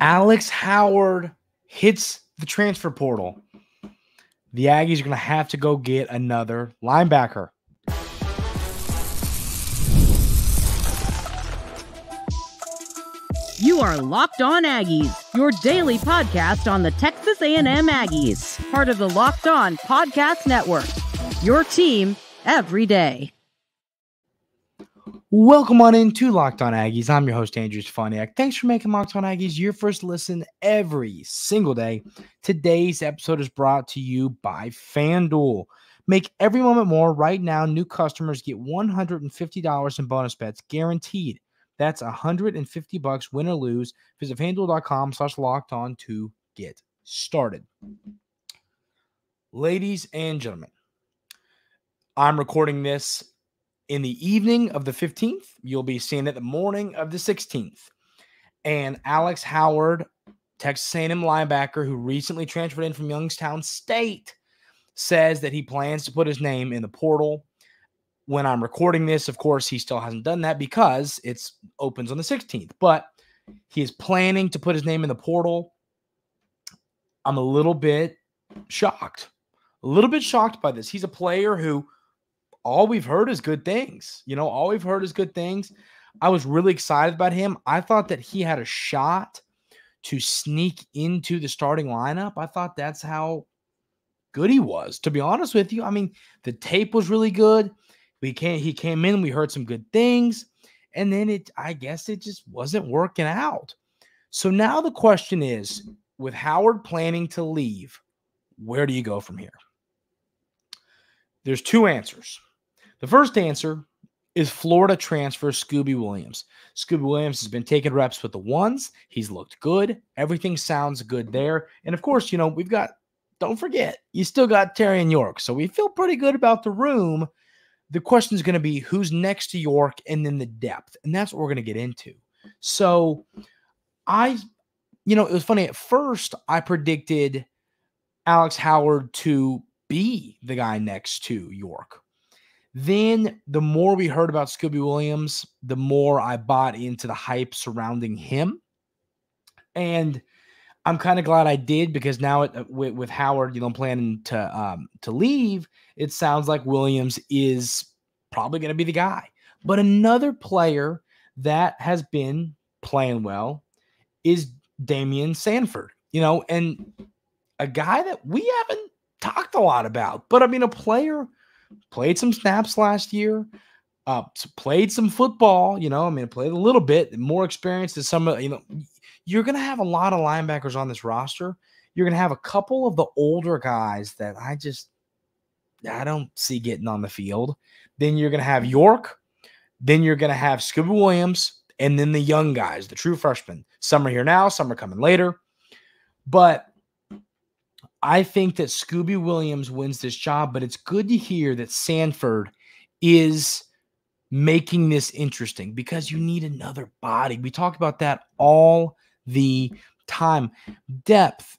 Alex Howard hits the transfer portal. The Aggies are going to have to go get another linebacker. You are Locked On Aggies, your daily podcast on the Texas A&M Aggies, part of the Locked On Podcast Network. Your team every day. Welcome on into Locked On Aggies. I'm your host, Andrew Stefaniak. Thanks for making Locked On Aggies your first listen every single day. Today's episode is brought to you by FanDuel. Make every moment more. Right now, new customers get $150 in bonus bets guaranteed. That's 150 bucks, win or lose. Visit fanduel.com slash locked on to get started. Ladies and gentlemen, I'm recording this in the evening of the 15th. You'll be seeing it the morning of the 16th. And Alex Howard, Texas A&M linebacker who recently transferred in from Youngstown State, says that he plans to put his name in the portal when I'm recording this, of course, he still hasn't done that because it's opens on the 16th. But he is planning to put his name in the portal. I'm a little bit shocked. A little bit shocked by this. He's a player who all we've heard is good things. You know, all we've heard is good things. I was really excited about him. I thought that he had a shot to sneak into the starting lineup. I thought that's how good he was. To be honest with you, I mean, the tape was really good. We came, he came in, we heard some good things, and then it, I guess it just wasn't working out. So now the question is with Howard planning to leave, where do you go from here? There's two answers. The first answer is Florida transfer Scooby Williams. Scooby Williams has been taking reps with the ones. He's looked good. Everything sounds good there. And of course, you know, we've got, don't forget, you still got Taurean York. So we feel pretty good about the room the question is going to be who's next to York and then the depth. And that's what we're going to get into. So I, you know, it was funny. At first, I predicted Alex Howard to be the guy next to York. Then the more we heard about Scooby Williams, the more I bought into the hype surrounding him. And I'm kind of glad I did because now it, uh, with, with, Howard, you know, planning to um, to leave, it sounds like Williams is probably going to be the guy. But another player that has been playing well is Daymion Sanford. You know, and a guy that we haven't talked a lot about, but I mean, a player played some snaps last year, uh, played some football. You know, I mean, played a little bit more experience than some of you know you're going to have a lot of linebackers on this roster. You're going to have a couple of the older guys that I just I don't see getting on the field. Then you're going to have York. Then you're going to have Scooby Williams, and then the young guys, the true freshmen. Some are here now, some are coming later. But I think that Scooby Williams wins this job, but it's good to hear that Sanford is making this interesting because you need another body. We talk about that all the time. Depth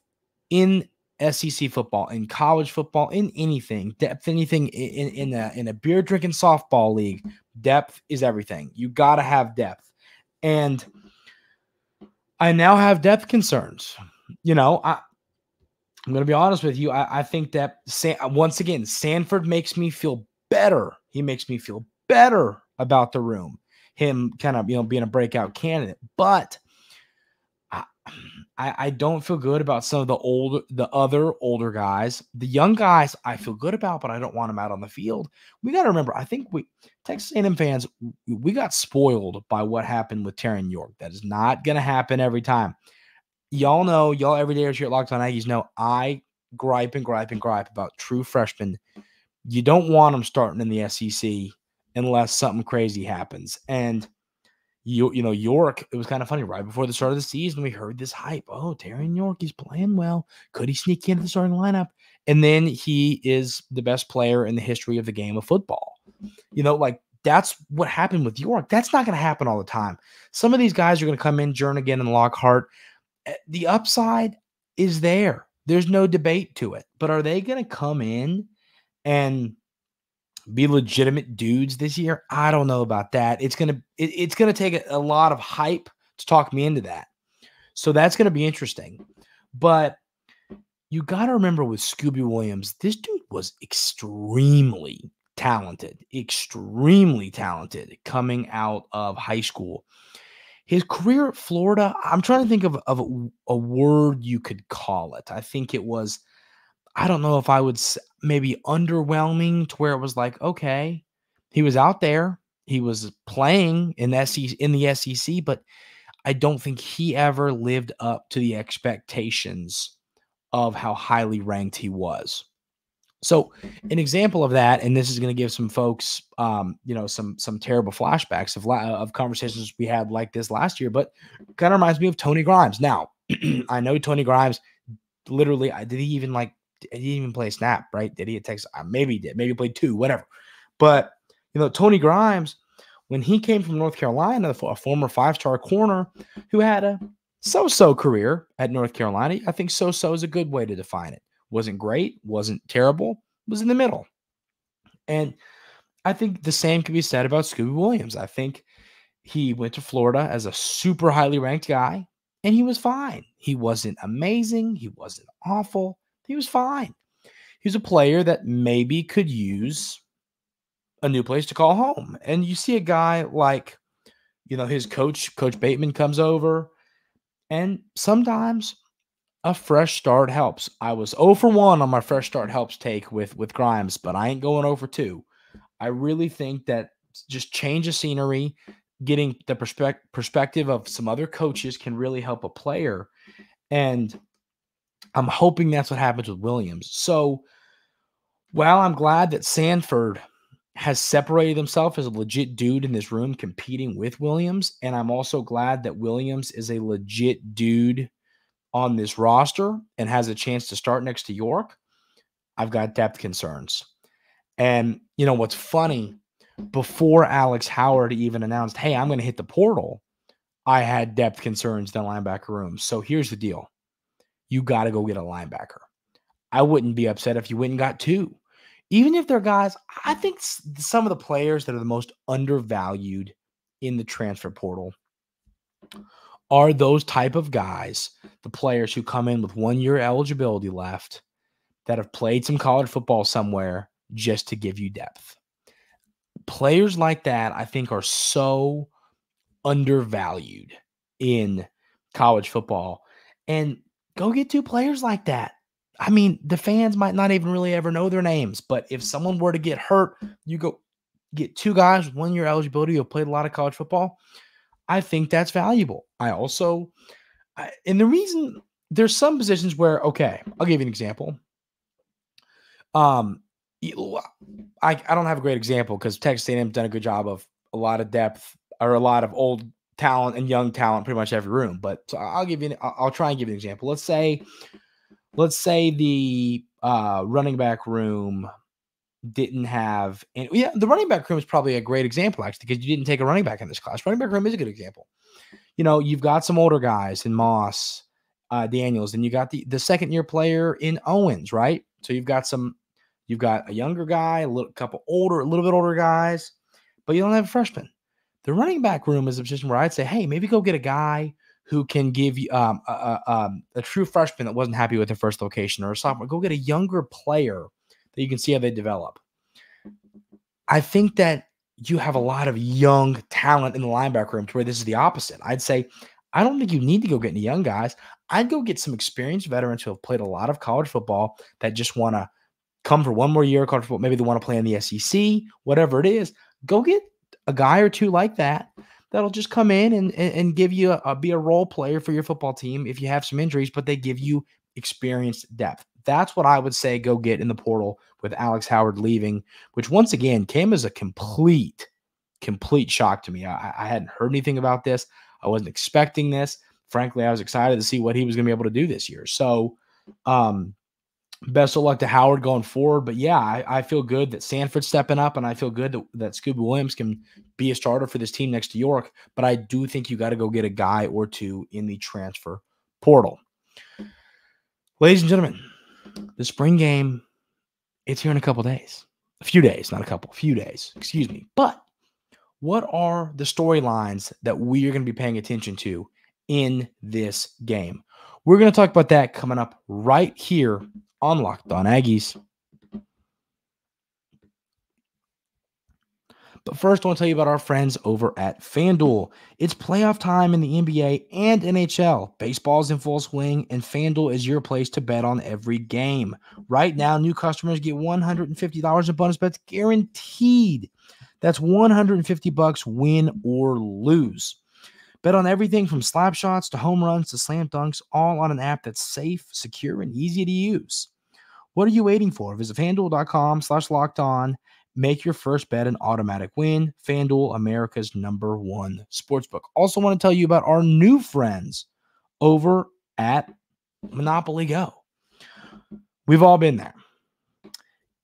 in SEC football, in college football, in anything, depth, anything in, in a in a beer drinking softball league, depth is everything. You gotta have depth. And I now have depth concerns. You know, I I'm gonna be honest with you. I, I think that once again, Sanford makes me feel better. He makes me feel better about the room. Him kind of, you know, being a breakout candidate. But I, I don't feel good about some of the old, the other older guys. The young guys, I feel good about, but I don't want them out on the field. We got to remember, I think we Texas A&M fans, we got spoiled by what happened with Taurean York. That is not going to happen every time. Y'all know, y'all every day here at Locked On Aggies know I gripe and gripe and gripe about true freshmen. You don't want them starting in the SEC unless something crazy happens. And you, you know, York, it was kind of funny. Right before the start of the season, we heard this hype. Oh, Taurean York, he's playing well. Could he sneak into the starting lineup? And then he is the best player in the history of the game of football. You know, like that's what happened with York. That's not going to happen all the time. Some of these guys are going to come in, Jernigan and Lockhart. Eh, the upside is there. There's no debate to it. But are they going to come in and be legitimate dudes this year? I don't know about that. It's gonna it, it's gonna take a, a lot of hype to talk me into that. So that's going to be interesting. But you got to remember with Scooby Williams, this dude was extremely talented, extremely talented coming out of high school. His career at Florida, I'm trying to think of, of a, word you could call it. I think it was, I don't know if I would maybe underwhelming to where it was like, okay, he was out there, he was playing in SEC, in the SEC, but I don't think he ever lived up to the expectations of how highly ranked he was. So, an example of that, and this is going to give some folks, um, you know, some some terrible flashbacks of of conversations we had like this last year, but kind of reminds me of Tony Grimes. Now, I know Tony Grimes. Literally, did he even like? Did he even play snap? Right? Did he at Texas? Uh, maybe he did. Maybe he played two. Whatever. But you know, Tony Grimes, when he came from North Carolina, a former five star corner who had a so so career at North Carolina. I think so so is a good way to define it. Wasn't great, wasn't terrible, was in the middle. And I think the same can be said about Scooby Williams. I think he went to Florida as a super highly ranked guy and he was fine. He wasn't amazing, he wasn't awful, he was fine. He's a player that maybe could use a new place to call home. And you see a guy like, you know, his coach, Coach Bateman, comes over and sometimes a fresh start helps. I was 0 for 1 on my fresh start helps take with with Grimes, but I ain't going over 2. I really think that just change of scenery, getting the perspective perspective of some other coaches can really help a player. And I'm hoping that's what happens with Williams. So, while I'm glad that Sanford has separated himself as a legit dude in this room competing with Williams. And I'm also glad that Williams is a legit dude on this roster and has a chance to start next to York. I've got depth concerns. And you know what's funny? Before Alex Howard even announced, hey, I'm going to hit the portal, I had depth concerns in the linebacker room. So here's the deal you got to go get a linebacker. I wouldn't be upset if you went and got two even if they're guys, I think some of the players that are the most undervalued in the transfer portal are those type of guys, the players who come in with one year eligibility left that have played some college football somewhere just to give you depth. Players like that, I think, are so undervalued in college football. And go get two players like that. I mean, the fans might not even really ever know their names, but if someone were to get hurt, you go get two guys one year eligibility who played a lot of college football. I think that's valuable. I also, I, and the reason there's some positions where, okay, I'll give you an example. Um, I, I don't have a great example because Texas A&M done a good job of a lot of depth or a lot of old talent and young talent, pretty much every room. But so I'll give you, an, I'll try and give you an example. Let's say let's say the uh, running back room didn't have and yeah the running back room is probably a great example actually because you didn't take a running back in this class. Running back room is a good example. You know you've got some older guys in moss uh, daniels and you got the the second year player in owens right? So you've got some you've got a younger guy a little couple older a little bit older guys but you don't have a freshman. The running back room is a position where i'd say hey maybe go get a guy who can give you um, a, a, um, a, true freshman that wasn't happy with their first location or a sophomore. Go get a younger player that you can see how they develop. I think that you have a lot of young talent in the linebacker room to where this is the opposite. I'd say, I don't think you need to go get any young guys. I'd go get some experienced veterans who have played a lot of college football that just want to come for one more year of college football. Maybe they want to play in the SEC, whatever it is. Go get a guy or two like that that'll just come in and and, give you a, a, be a role player for your football team if you have some injuries, but they give you experienced depth. That's what I would say go get in the portal with Alex Howard leaving, which once again came as a complete, complete shock to me. I, I hadn't heard anything about this. I wasn't expecting this. Frankly, I was excited to see what he was going to be able to do this year. So, um, best of luck to Howard going forward. But yeah, I, I, feel good that Sanford's stepping up, and I feel good that, that Scooby Williams can be a starter for this team next to York. But I do think you got to go get a guy or two in the transfer portal. Ladies and gentlemen, the spring game, it's here in a couple days. A few days, not a couple, a few days, excuse me. But what are the storylines that we are going to be paying attention to in this game. We're going to talk about that coming up right here on Locked On Aggies. But first, I want to tell you about our friends over at FanDuel. It's playoff time in the NBA and NHL. Baseball's in full swing, and FanDuel is your place to bet on every game. Right now, new customers get $150 in bonus bets guaranteed. That's 150 bucks win or lose. Bet on everything from slap shots to home runs to slam dunks, all on an app that's safe, secure, and easy to use. What are you waiting for? Visit fanduel.com slash locked on Make your first bet an automatic win. FanDuel, America's number one sportsbook. Also, want to tell you about our new friends over at Monopoly Go. We've all been there.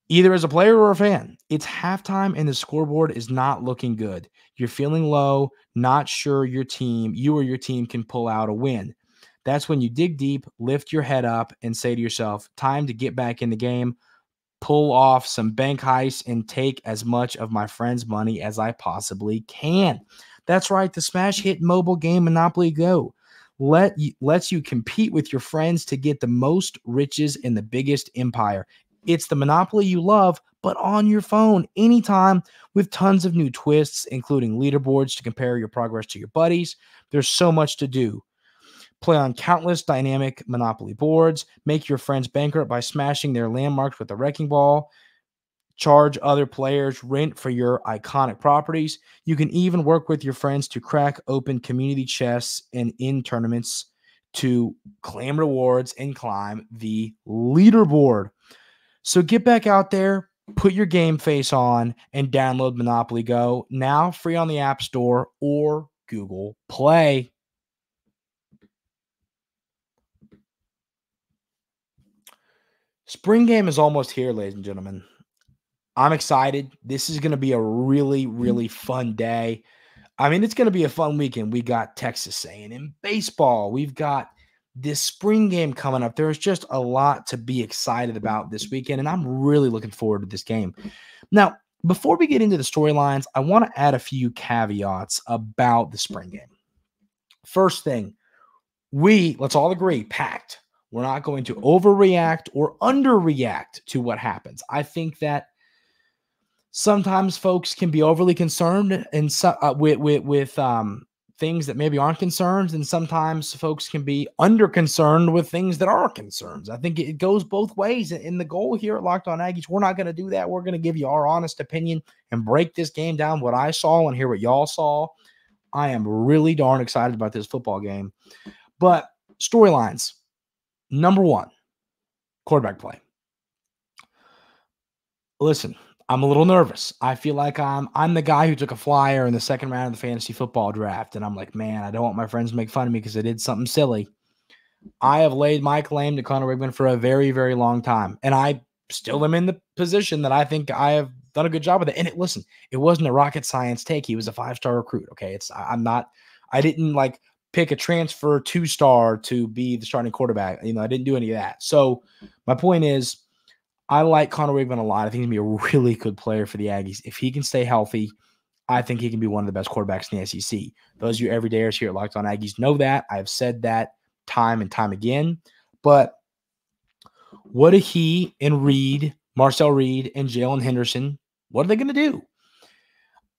Either as a player or a fan, it's halftime and the scoreboard is not looking good. You're feeling low, not sure your team, you or your team can pull out a win. That's when you dig deep, lift your head up, and say to yourself, time to get back in the game pull off some bank heists and take as much of my friend's money as I possibly can. That's right, the smash hit mobile game Monopoly Go let you, lets you compete with your friends to get the most riches in the biggest empire. It's the Monopoly you love, but on your phone anytime with tons of new twists, including leaderboards to compare your progress to your buddies. There's so much to do. Play on countless dynamic Monopoly boards. Make your friends bankrupt by smashing their landmarks with a wrecking ball. Charge other players rent for your iconic properties. You can even work with your friends to crack open community chests and in tournaments to claim rewards and climb the leaderboard. So get back out there, put your game face on, and download Monopoly Go now free on the App Store or Google Play. Spring game is almost here, ladies and gentlemen. I'm excited. This is going to be a really, really fun day. I mean, it's going to be a fun weekend. We got Texas A&M baseball. We've got this spring game coming up. There's just a lot to be excited about this weekend, and I'm really looking forward to this game. Now, before we get into the storylines, I want to add a few caveats about the spring game. First thing, we let's all agree, packed we're not going to overreact or underreact to what happens. I think that sometimes folks can be overly concerned and so, uh, with with with um, things that maybe aren't concerns, and sometimes folks can be under concerned with things that are concerns. I think it goes both ways. And the goal here at Locked On Aggies, we're not going to do that. We're going to give you our honest opinion and break this game down. What I saw and hear what y'all saw. I am really darn excited about this football game. But storylines. Number one, quarterback play. Listen, I'm a little nervous. I feel like I'm I'm the guy who took a flyer in the second round of the fantasy football draft, and I'm like, man, I don't want my friends to make fun of me because I did something silly. I have laid my claim to Conner Weigman for a very, very long time, and I still am in the position that I think I have done a good job with it. And it, listen, it wasn't a rocket science take. He was a five star recruit. Okay, it's I'm not. I didn't like pick a transfer two star to be the starting quarterback. You know, I didn't do any of that. So my point is, I like Conner Weigman a lot. I think he's gonna be a really good player for the Aggies. If he can stay healthy, I think he can be one of the best quarterbacks in the SEC. Those of you everydayers here at Locked On Aggies know that. I've said that time and time again. But what do he and Reed, Marcel Reed, and Jaylen Henderson, what are they gonna do?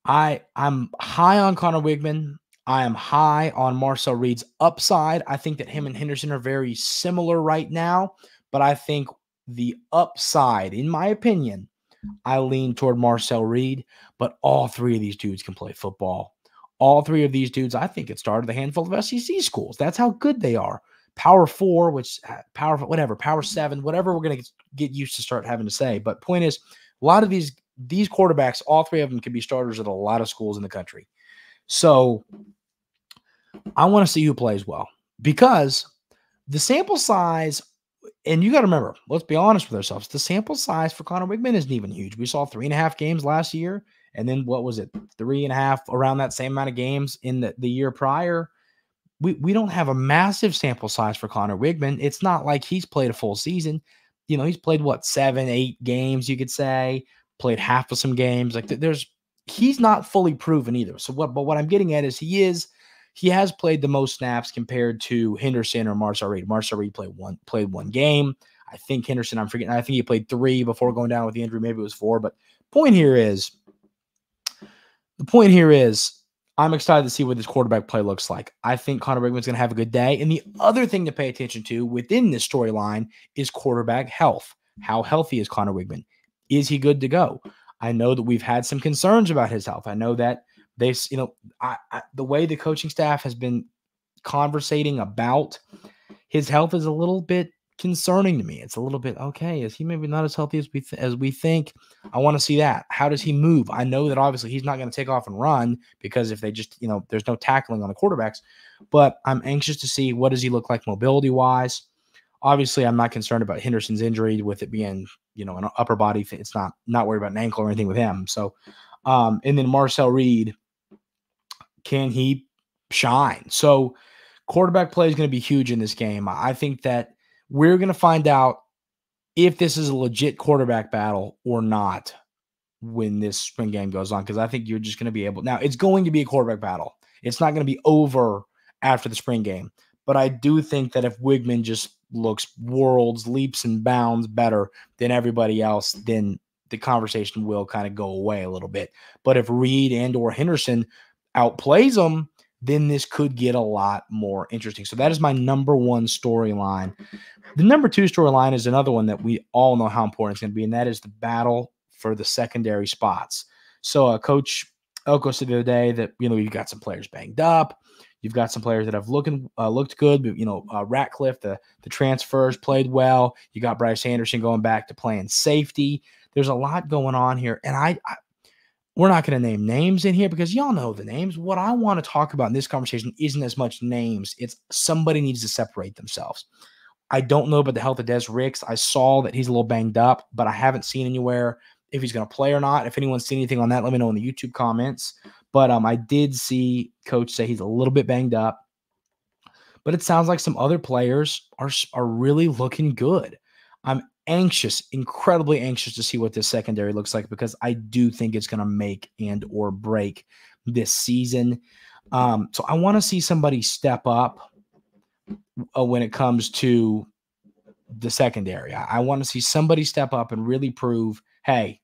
I I'm high on Conner Weigman. I am high on Marcel Reed's upside. I think that him and Henderson are very similar right now, but I think the upside, in my opinion, I lean toward Marcel Reed, but all three of these dudes can play football. All three of these dudes, I think it started a handful of SEC schools. That's how good they are. Power four, which uh, power, whatever, power seven, whatever we're going to get used to start having to say. But point is, a lot of these these quarterbacks, all three of them can be starters at a lot of schools in the country. So I want to see who plays well because the sample size, and you got to remember, let's be honest with ourselves, the sample size for Conner Weigman isn't even huge. We saw three and a half games last year, and then what was it, three and a half around that same amount of games in the, the year prior. We, we don't have a massive sample size for Conner Weigman. It's not like he's played a full season. You know, he's played what, seven, eight games, you could say, played half of some games. Like there's, he's not fully proven either. So what, but what I'm getting at is he is he has played the most snaps compared to Henderson or Marcel Reed. Marcel Reed played one played one game. I think Henderson, I'm forgetting, I think he played three before going down with the injury. Maybe it was four. But point here is the point here is I'm excited to see what this quarterback play looks like. I think Conner Weigman's going to have a good day. And the other thing to pay attention to within this storyline is quarterback health. How healthy is Conner Weigman? Is he good to go? I know that we've had some concerns about his health. I know that they, you know, I, I, the way the coaching staff has been conversating about his health is a little bit concerning to me. It's a little bit okay. Is he maybe not as healthy as we th- as we think? I want to see that. How does he move? I know that obviously he's not going to take off and run because if they just you know there's no tackling on the quarterbacks, but I'm anxious to see what does he look like mobility wise. Obviously, I'm not concerned about Henderson's injury with it being you know an upper body. Thing. It's not not worried about an ankle or anything with him. So, um, and then Marcel Reed, can he shine? So. Quarterback play is going to be huge in this game. I think that we're going to find out if this is a legit quarterback battle or not when this spring game goes on because I think you're just going to be able now it's going to be a quarterback battle. It's not going to be over after the spring game. But I do think that if Weigman just looks worlds, leaps and bounds better than everybody else, then the conversation will kind of go away a little bit. But if Reed and or Henderson outplays them, then this could get a lot more interesting. So that is my number one storyline. The number two storyline is another one that we all know how important it's going to be, and that is the battle for the secondary spots. So, uh, Coach Elko said the other day that you know you've got some players banged up, you've got some players that have looking uh, looked good. But, you know, uh, Ratcliffe, the the transfers played well. You got Bryce Anderson going back to playing safety. There's a lot going on here, and I, I we're not going to name names in here because y'all know the names. What I want to talk about in this conversation isn't as much names, it's somebody needs to separate themselves. I don't know about the health of Des Ricks. I saw that he's a little banged up, but I haven't seen anywhere if he's going to play or not. If anyone's seen anything on that, let me know in the YouTube comments. But um, I did see Coach say he's a little bit banged up, but it sounds like some other players are are really looking good. I'm anxious, incredibly anxious to see what this secondary looks like because I do think it's going to make and or break this season. Um, so I want to see somebody step up uh, when it comes to the secondary. I, I want to see somebody step up and really prove, hey,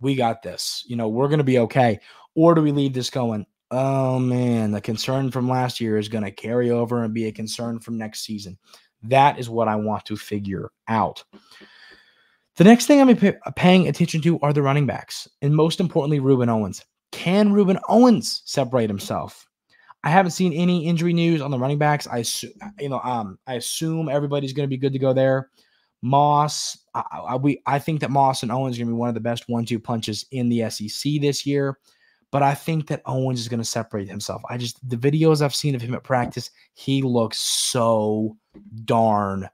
we got this. You know, we're going to be okay. Or do we leave this going? Oh man, the concern from last year is going to carry over and be a concern from next season. That is what I want to figure out. The next thing I'm paying attention to are the running backs, and most importantly, Rueben Owens. Can Rueben Owens separate himself? I haven't seen any injury news on the running backs. I you know um I assume everybody's going to be good to go there. Moss, I, I, we I think that Moss and Owens are going to be one of the best one-two punches in the SEC this year. But I think that Owens is going to separate himself. I just the videos I've seen of him at practice, he looks so darn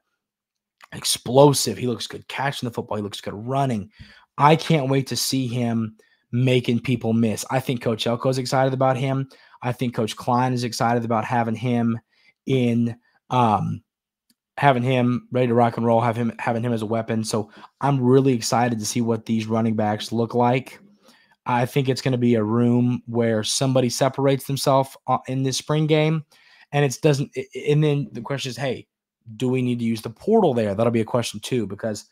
explosive. He looks good catching the football. He looks good running. I can't wait to see him making people miss. I think Coach Elko is excited about him. I think Coach Klein is excited about having him in um having him ready to rock and roll, have him having him as a weapon. So I'm really excited to see what these running backs look like. I think it's going to be a room where somebody separates themselves uh, in this spring game, and it doesn't. And then the question is, hey, do we need to use the portal there? That'll be a question too, because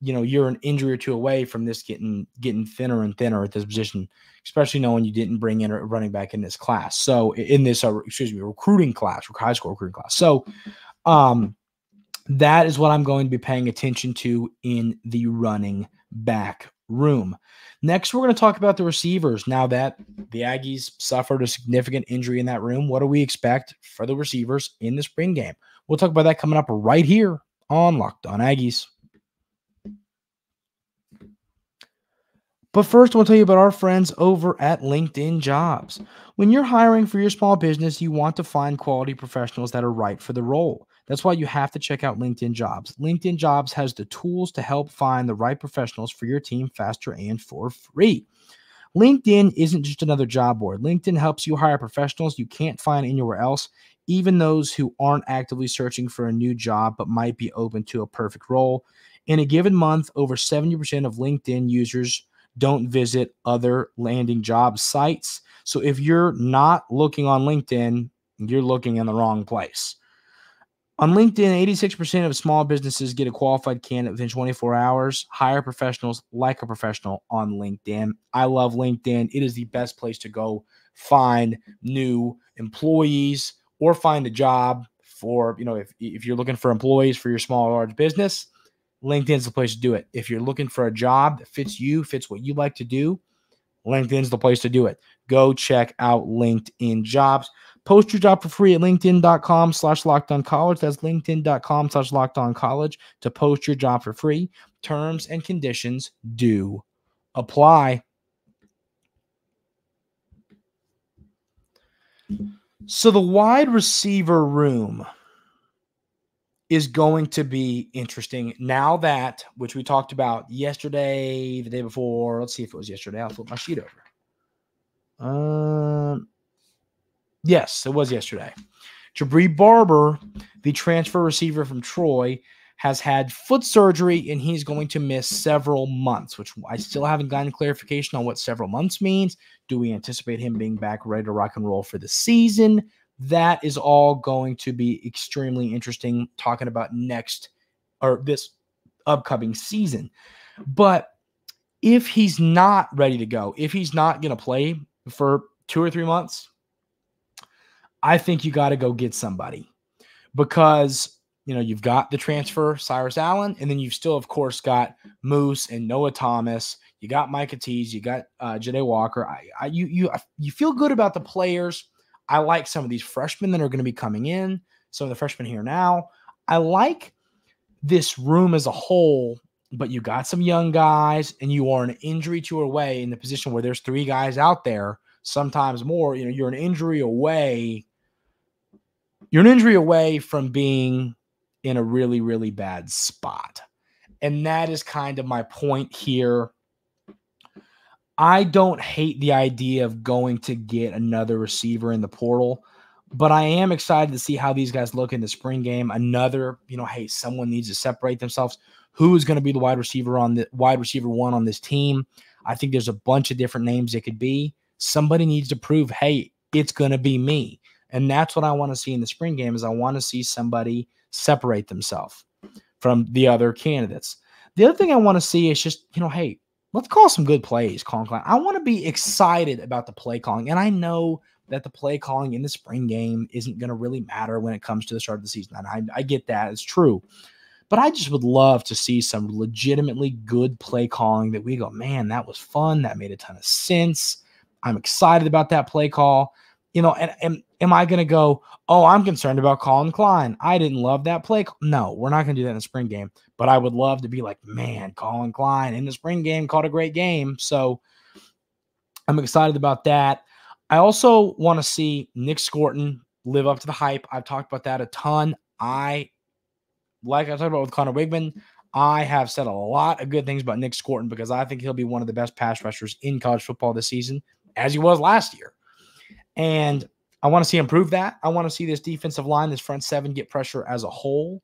you know you're an injury or two away from this getting getting thinner and thinner at this position, especially knowing you didn't bring in a running back in this class. So in this, uh, excuse me, recruiting class, high school recruiting class. So, um, that is what I'm going to be paying attention to in the running back room. Next, we're going to talk about the receivers. Now that the Aggies suffered a significant injury in that room, what do we expect for the receivers in the spring game? We'll talk about that coming up right here on Locked On Aggies. But first, I want to tell you about our friends over at LinkedIn Jobs. When you're hiring for your small business, you want to find quality professionals that are right for the role. That's why you have to check out LinkedIn Jobs. LinkedIn Jobs has the tools to help find the right professionals for your team faster and for free. LinkedIn isn't just another job board. LinkedIn helps you hire professionals you can't find anywhere else, even those who aren't actively searching for a new job but might be open to a perfect role. In a given month, over 70% of LinkedIn users don't visit other landing job sites. So if you're not looking on LinkedIn, you're looking in the wrong place. On LinkedIn, 86% of small businesses get a qualified candidate within 24 hours. Hire professionals like a professional on LinkedIn. I love LinkedIn. It is the best place to go find new employees or find a job for, you know, if, if you're looking for employees for your small or large business, LinkedIn's the place to do it. If you're looking for a job that fits you, fits what you like to do, LinkedIn's the place to do it. Go check out LinkedIn jobs. Post your job for free at linkedin.com slash lockdown college. That's linkedin.com slash lockdown college to post your job for free. Terms and conditions do apply. So the wide receiver room is going to be interesting now that which we talked about yesterday, the day before. Let's see if it was yesterday. I'll flip my sheet over. Um, yes, it was yesterday. Jabre Barber, the transfer receiver from Troy, has had foot surgery and he's going to miss several months, which I still haven't gotten clarification on what several months means. Do we anticipate him being back ready to rock and roll for the season? That is all going to be extremely interesting talking about next or this upcoming season. But if he's not ready to go, if he's not going to play for two or three months, I think you got to go get somebody because you know you've got the transfer Cyrus Allen, and then you've still, of course, got Moose and Noah Thomas. You got Micah Tease, you got uh, Jahdae Walker. I, I, you, you, you feel good about the players. I like some of these freshmen that are going to be coming in. Some of the freshmen here now. I like this room as a whole, but you got some young guys, and you are an injury to away in the position where there's three guys out there, sometimes more. You know, you're an injury away you're an injury away from being in a really, really bad spot. And that is kind of my point here. I don't hate the idea of going to get another receiver in the portal, but I am excited to see how these guys look in the spring game. Another, you know, hey, someone needs to separate themselves. Who is going to be the wide receiver on the wide receiver one on this team? I think there's a bunch of different names it could be. Somebody needs to prove, hey, it's going to be me. And that's what I want to see in the spring game is I want to see somebody separate themselves from the other candidates. The other thing I want to see is just, you know, hey, let's call some good plays, calling. I want to be excited about the play calling. And I know that the play calling in the spring game isn't going to really matter when it comes to the start of the season. And I, I get that. It's true. But I just would love to see some legitimately good play calling that we go, man, that was fun. That made a ton of sense. I'm excited about that play call you know, and, and am I going to go, oh, I'm concerned about Colin Klein. I didn't love that play. No, we're not going to do that in the spring game. But I would love to be like, man, Colin Klein in the spring game caught a great game. So I'm excited about that. I also want to see Nic Scourton live up to the hype. I've talked about that a ton. I, like I talked about with Conner Weigman, I have said a lot of good things about Nic Scourton because I think he'll be one of the best pass rushers in college football this season, as he was last year. And I want to see improve that. I want to see this defensive line, this front seven, get pressure as a whole.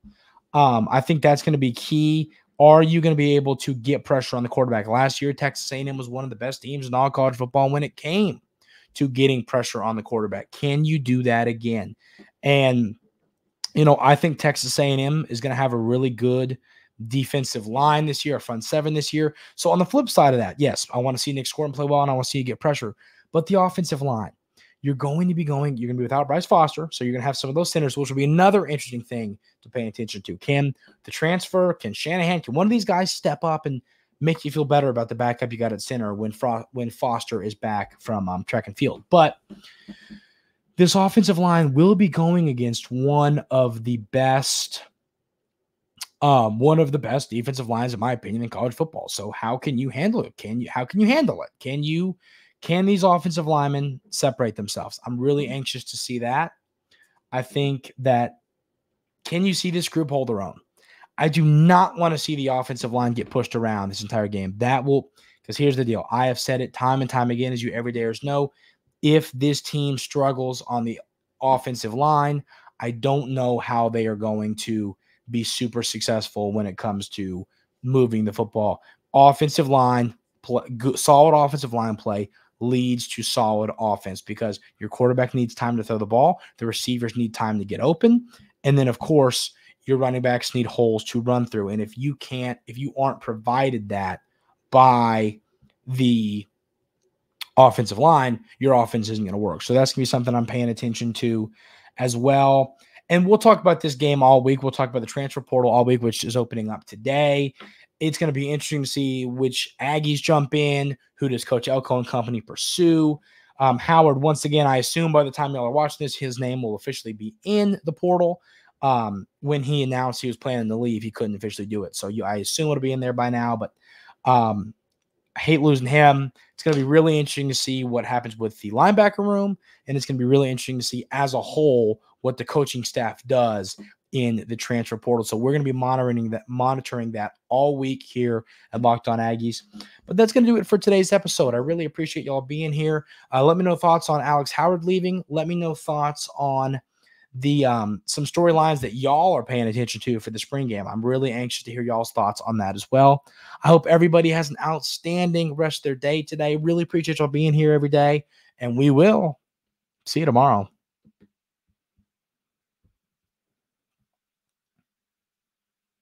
Um, I think that's going to be key. Are you going to be able to get pressure on the quarterback? Last year, Texas A&M was one of the best teams in all college football when it came to getting pressure on the quarterback. Can you do that again? And you know, I think Texas A&M is going to have a really good defensive line this year, a front seven this year. So on the flip side of that, yes, I want to see Nic Scourton play well, and I want to see you get pressure. But the offensive line, you're going to be going, you're going to be without Bryce Foster. So you're going to have some of those centers, which will be another interesting thing to pay attention to. Can the transfer, can Shanahan, can one of these guys step up and make you feel better about the backup you got at center when Fro- when Foster is back from um, track and field? But this offensive line will be going against one of the best um, one of the best defensive lines, in my opinion, in college football. So how can you handle it? Can you how can you handle it? Can you can these offensive linemen separate themselves? I'm really mm-hmm. anxious to see that. I think that can you see this group hold their own? I do not want to see the offensive line get pushed around this entire game. That will, because here's the deal. I have said it time and time again, as you everydayers know. If this team struggles on the offensive line, I don't know how they are going to be super successful when it comes to moving the football. Offensive line, play, good, solid offensive line play leads to solid offense because your quarterback needs time to throw the ball, the receivers need time to get open, and then of course your running backs need holes to run through. And if you can't, if you aren't provided that by the offensive line, your offense isn't going to work. So that's going to be something I'm paying attention to as well. And we'll talk about this game all week. We'll talk about the transfer portal all week, which is opening up today. It's going to be interesting to see which Aggies jump in. Who does Coach Elko and company pursue? Um, Howard, once again, I assume by the time y'all are watching this, his name will officially be in the portal. Um, when he announced he was planning to leave, he couldn't officially do it. So you, I assume it'll be in there by now. But um, I hate losing him. It's going to be really interesting to see what happens with the linebacker room, and it's going to be really interesting to see as a whole what the coaching staff does in the transfer portal. So we're going to be monitoring that, monitoring that all week here at Locked On Aggies. But that's going to do it for today's episode. I really appreciate y'all being here. Uh, let me know thoughts on Alex Howard leaving. Let me know thoughts on the um, some storylines that y'all are paying attention to for the spring game. I'm really anxious to hear y'all's thoughts on that as well. I hope everybody has an outstanding rest of their day today. Really appreciate y'all being here every day, and we will see you tomorrow.